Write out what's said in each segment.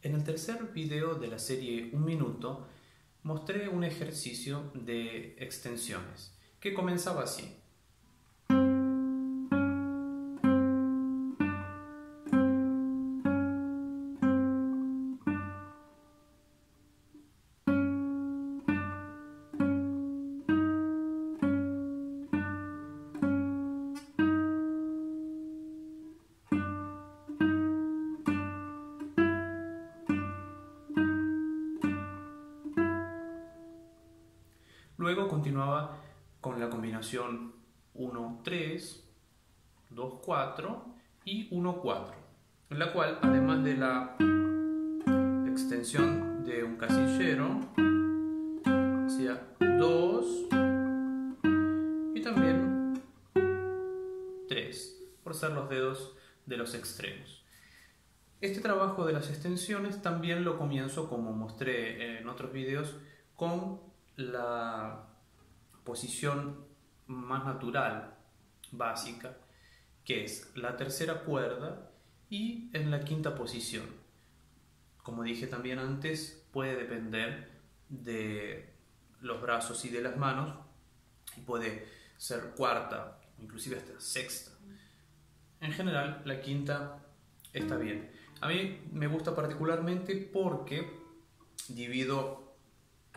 En el tercer video de la serie Un Minuto mostré un ejercicio de extensiones que comenzaba así. Continuaba con la combinación 1-3, 2-4 y 1-4, en la cual además de la extensión de un casillero, hacía 2 y también 3, por ser los dedos de los extremos. Este trabajo de las extensiones también lo comienzo, como mostré en otros videos, con la posición más natural, básica, que es la tercera cuerda y en la quinta posición. Como dije también antes, puede depender de los brazos y de las manos y puede ser cuarta, inclusive hasta sexta. En general, la quinta está bien. A mí me gusta particularmente porque divido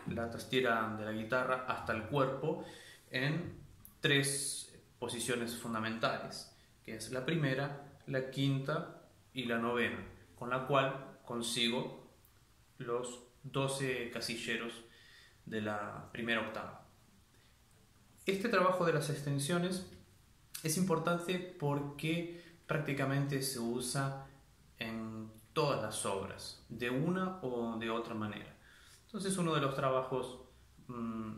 la trastiera de la guitarra hasta el cuerpo en tres posiciones fundamentales, que es la primera, la quinta y la novena, con la cual consigo los 12 casilleros de la primera octava. Este trabajo de las extensiones es importante porque prácticamente se usa en todas las obras, de una o de otra manera. Entonces uno de los trabajos mm,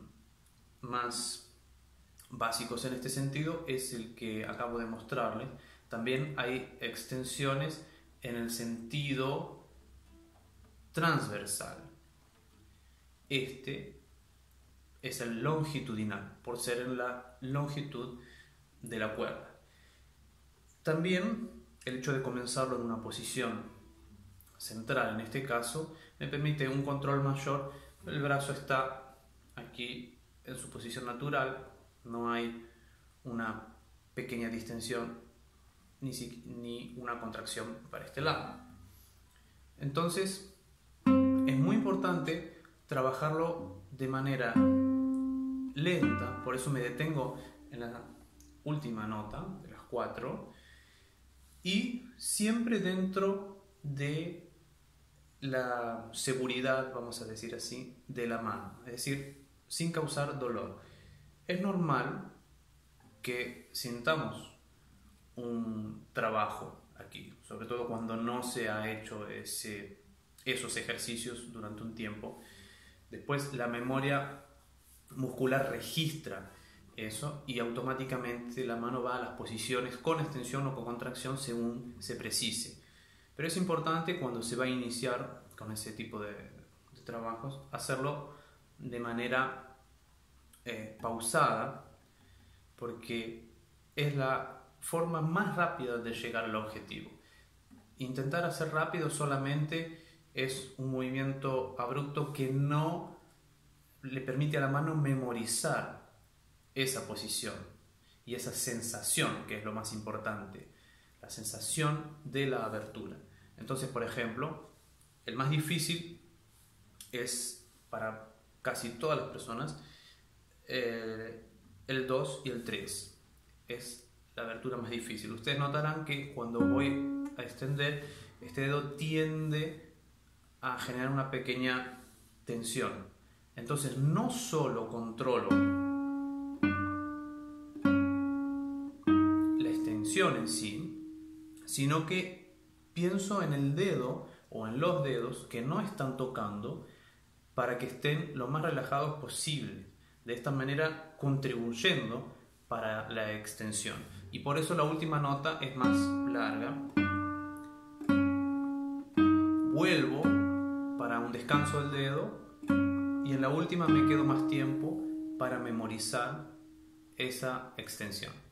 más básicos en este sentido es el que acabo de mostrarles. También hay extensiones en el sentido transversal. Este es el longitudinal, por ser en la longitud de la cuerda. También el hecho de comenzarlo en una posición central, en este caso, me permite un control mayor. El brazo está aquí en su posición natural, no hay una pequeña distensión ni, ni una contracción para este lado. Entonces, es muy importante trabajarlo de manera lenta, por eso me detengo en la última nota de las cuatro, y siempre dentro de la seguridad, vamos a decir así, de la mano, es decir, sin causar dolor. Es normal que sintamos un trabajo aquí, sobre todo cuando no se ha hecho ese, esos ejercicios durante un tiempo. Después la memoria muscular registra eso y automáticamente la mano va a las posiciones con extensión o con contracción según se precise. Pero es importante cuando se va a iniciar con ese tipo de, trabajos, hacerlo de manera eh, pausada, porque es la forma más rápida de llegar al objetivo. Intentar hacer rápido solamente es un movimiento abrupto que no le permite a la mano memorizar esa posición y esa sensación, que es lo más importante la sensación de la abertura. Entonces, por ejemplo, el más difícil es para casi todas las personas eh, el 2 y el 3. Es la abertura más difícil. Ustedes notarán que cuando voy a extender, este dedo tiende a generar una pequeña tensión. Entonces, no solo controlo la extensión en sí, sino que pienso en el dedo o en los dedos que no están tocando para que estén lo más relajados posible. De esta manera contribuyendo para la extensión. Y por eso la última nota es más larga. Vuelvo para un descanso del dedo y en la última me quedo más tiempo para memorizar esa extensión.